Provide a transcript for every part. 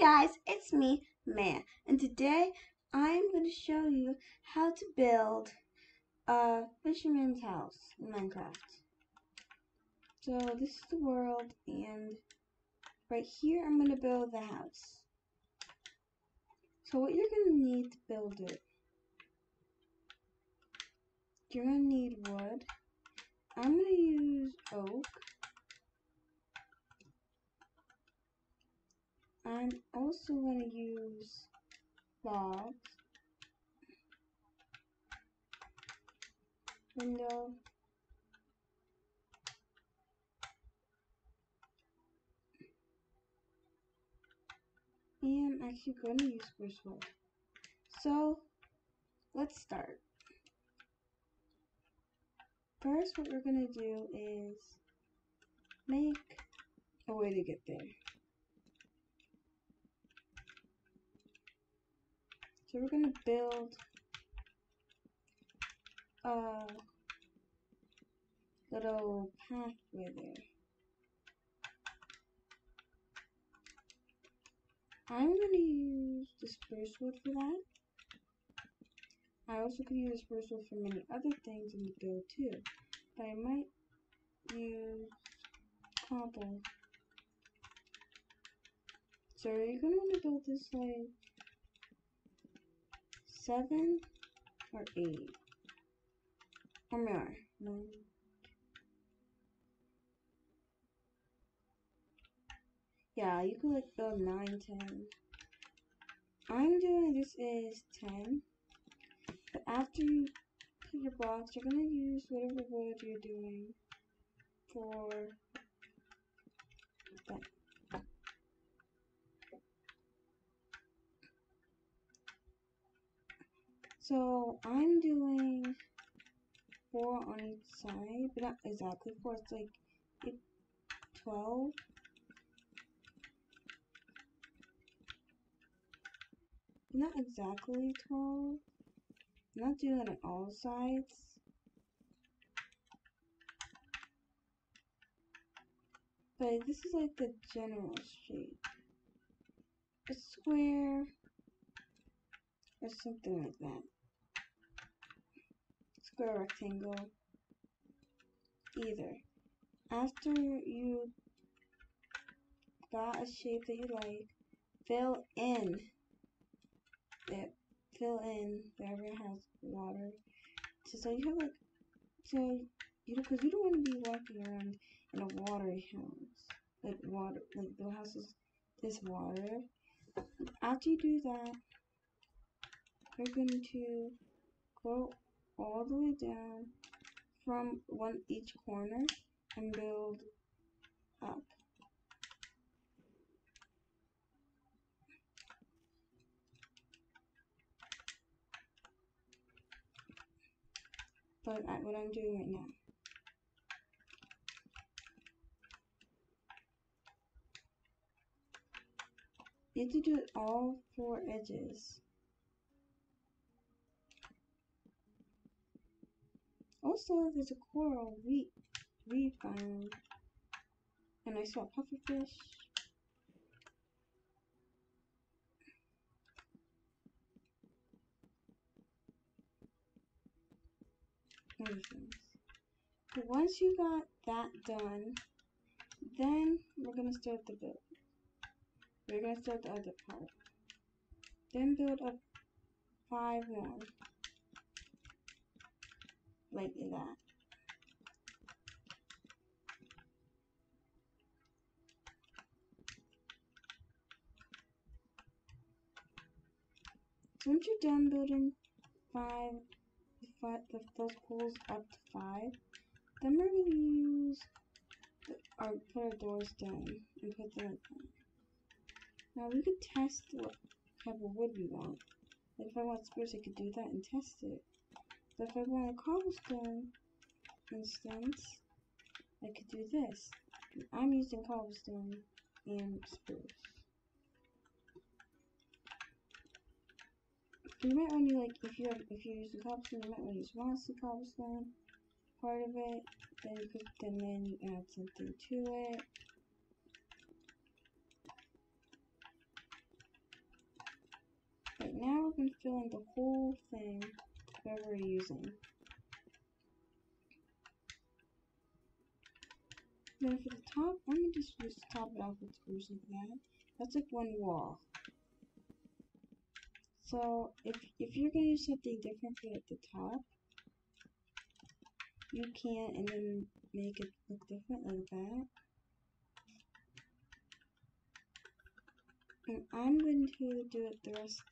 Guys, it's me, Maya, and today I'm going to show you how to build a fisherman's house in Minecraft. So this is the world, and right here I'm going to build the house. So what you're going to need to build it, you're going to need wood. I'm going to use oak. I'm also going to use logs, window, and I'm actually going to use wood. So, let's start. First, what we're going to do is make a way to get there. So we're gonna build a little pathway there. I'm gonna use spruce wood for that. I also could use spruce wood for many other things in the build too, but I might use cobble. So you're gonna want to build this like seven or eight. Many are? Nine. Yeah, you could like build nine, ten. I'm doing this is ten. But after you put your blocks, you're gonna use whatever wood you're doing for that. So I'm doing four on each side, but not exactly four. It's like eight, 12. Not exactly 12. I'm not doing it on all sides. But this is like the general shape. A square or something like that square rectangle either. After you got a shape that you like, fill in it. Fill in wherever has water. So, so you have like, so you know, because you don't want to be walking around in a watery house, like water, like the house is this water. After you do that, you're going to go all the way down from one each corner and build up. But what I'm doing right now. You to do it all four edges. Also, there's a coral reef, reef biome. And I saw a pufferfish. But once you got that done, then we're gonna start the build. We're gonna start the other part. Then build up five more like that. Once you're done building five, five the, those poles up to five, then we're going to use the, our put our doors down and put them that. Now we could test what type of wood we want. If I want spruce, I could do that and test it. So if I want a cobblestone instance, I could do this. I'm using cobblestone and spruce. You might want to like if you have if you're using cobblestone, you might want to use mossy cobblestone part of it. Then you could then then you add something to it. Right now we're to fill in the whole thing, whatever we're using. Then for the top, I'm going to just, just top it off with spruce like that. That's like one wall. So if, if you're going to use something different for at the top, you can and then make it look different like that. And I'm going to do it the rest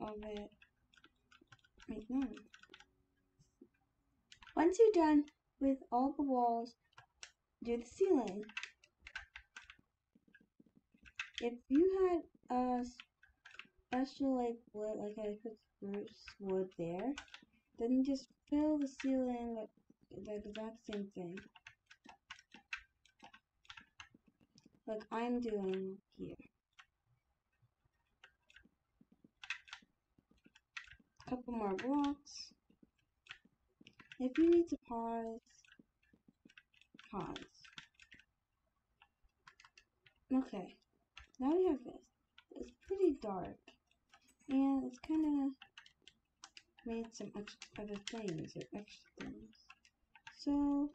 of it right now. Once you're done with all the walls, do the ceiling. If you had a special like wood, like I put spruce wood there, then just fill the ceiling with the exact same thing. Like I'm doing here. Couple more blocks. If you need to pause, pause. Okay, now we have this. It's pretty dark, and it's kind of made some other things or extra things. So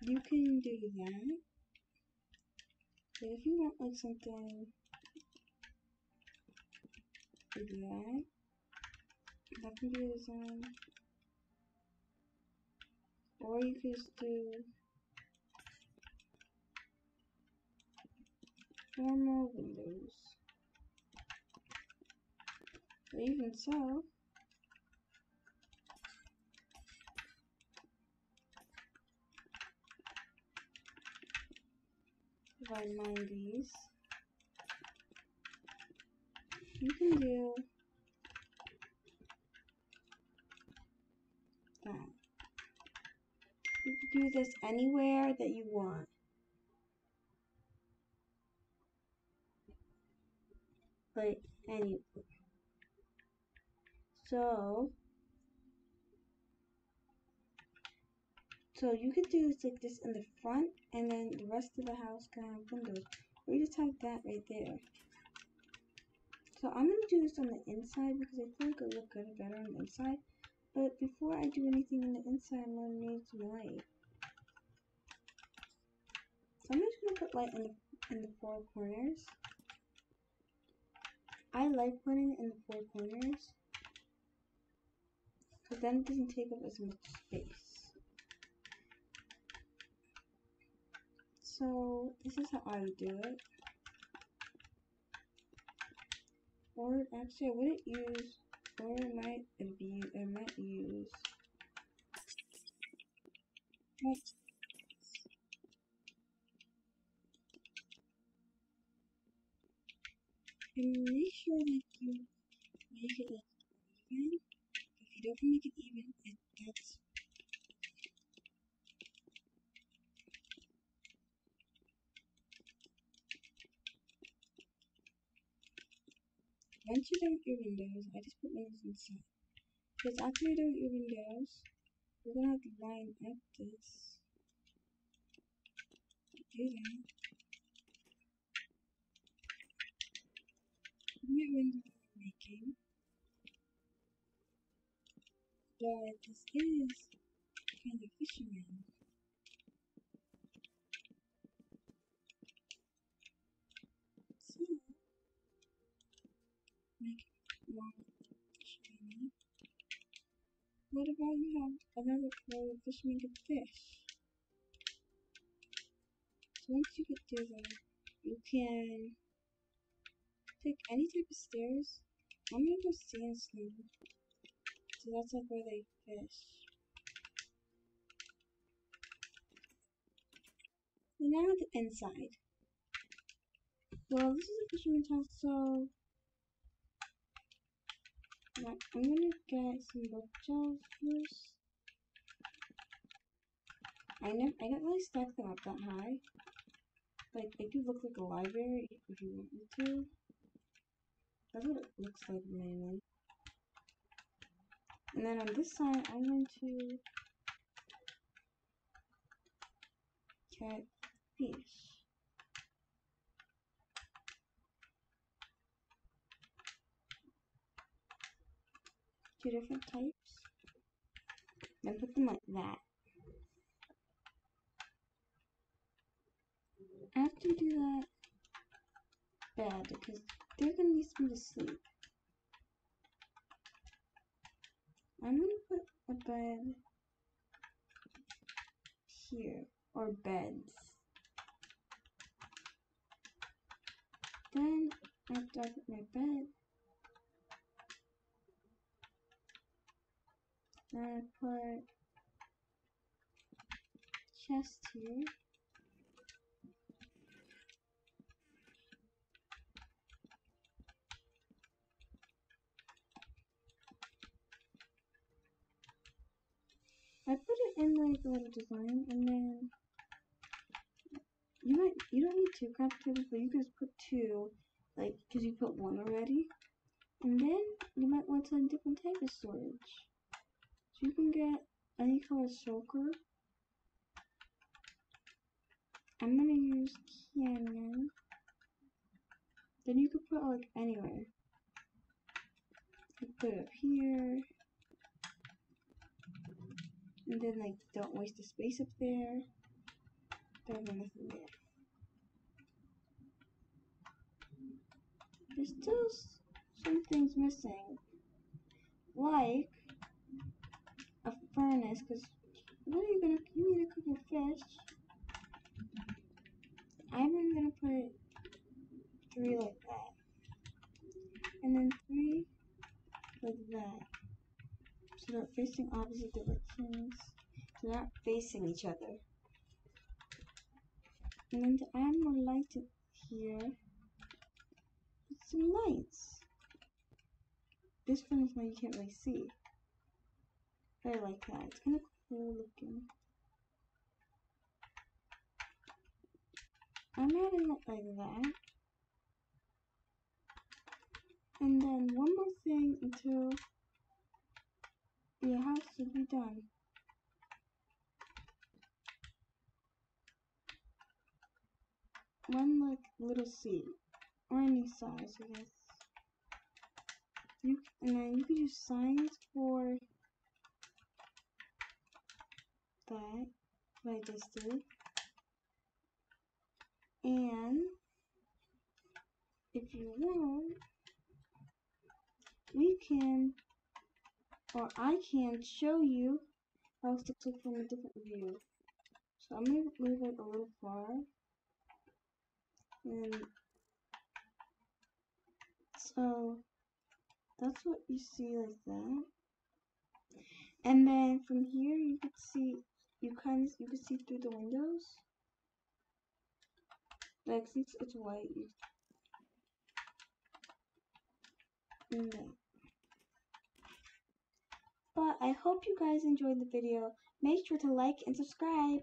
you can do that. But if you want like something like that, be a design. Or you could just do normal windows. But even so, if I mind these, you can do that. You can do this anywhere that you want. Like anywhere. So, so you can do this like this in the front, and then the rest of the house can have windows. We just have that right there. So I'm gonna do this on the inside because I like it'll look good better on the inside. But before I do anything on the inside, I'm gonna need some light. So I'm just gonna put light in the in the four corners. I like putting it in the four corners because then it doesn't take up as much space. So this is how I would do it. Or actually I wouldn't use or I might be I might use and make sure that you make it like even. If you don't make it even, it gets Once you're done with your windows, I just put windows inside. Because after you're done with your windows, you're gonna have to line up this. Do that. What window making. But this is kind of fisherman. So, make What about you have another where the fisherman can fish? So once you get to that, you can take any type of stairs. I'm gonna go sandstone. So that's like where they fish. And now the inside. Well, this is a fisherman's house, so I'm gonna get some bookshelves first. I never, I don't really stack them up that high. Like, they do look like a library if you want me to. That's what it looks like mainly. And then on this side, I'm going to get fish. Two different types. Then put them like that. After you do that, bed, because they're gonna need some to sleep. I'm gonna put a bed here, or beds. Then, after I put my bed, I put chest here. I put it in like a little design and then you might you don't need two craft tables but you can just put two like because you put one already and then you might want some different type of storage so you can get any color shulker I'm gonna use canyon then you could put like anywhere you put it up here and then like don't waste the space up there. Don't have there. There's still some things missing. Like furnace, because what are you gonna you need to cook your fish? I'm gonna put three like that. And then three like that so they're facing opposite directions. They're not facing each other. And then to add more light here, put some lights. This one is now you can't really see. I like that. It's kind of cool looking. I'm adding it like that. And then one more thing until your house to be done. One like little seed or any size, I guess. You and then you can use signs for just did. And if you want, we can or I can show you how to look from a different view. So I'm going to move it a little far. And so that's what you see like that. And then from here you can see you of you can see through the windows. Like since it's white, and but I hope you guys enjoyed the video. Make sure to like and subscribe.